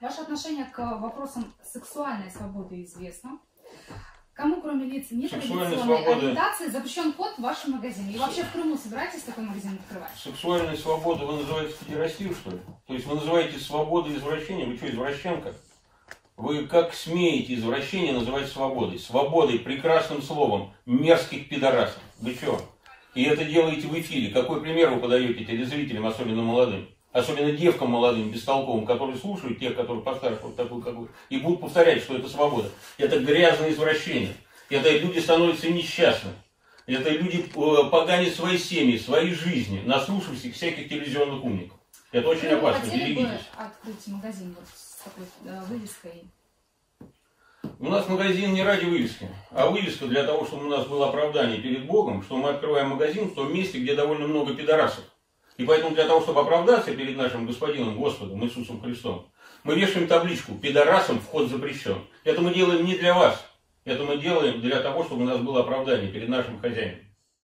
Ваше отношение к вопросам сексуальной свободы известно. Кому, кроме лиц нетрадиционной ориентации, запрещен вход в ваш магазин? И вообще в Крыму собираетесь такой магазин открывать? Сексуальная свобода вы называете педерастию, что ли? То есть вы называете свободой извращения? Вы что, извращенка? Вы как смеете извращение называть свободой? Свободой, прекрасным словом, мерзких пидорасов. Вы что? И это делаете в эфире. Какой пример вы подаете телезрителям, особенно молодым? Особенно девкам молодым, бестолковым, которые слушают тех, которые постарше, вот такой, как вы, и будут повторять, что это свобода. Это грязное извращение. Это люди становятся несчастны. Это люди э, поганят свои семьи, свои жизни, наслушавшись всяких телевизионных умников. Это очень Вы опасно, хотели бы берегитесь. открыть магазин вот с такой э, вывеской? У нас магазин не ради вывески, а вывеска для того, чтобы у нас было оправдание перед Богом, что мы открываем магазин в том месте, где довольно много пидорасов. И поэтому для того, чтобы оправдаться перед нашим Господином, Господом, Иисусом Христом, мы вешаем табличку «Пидорасам вход запрещен». Это мы делаем не для вас, это мы делаем для того, чтобы у нас было оправдание перед нашим хозяином.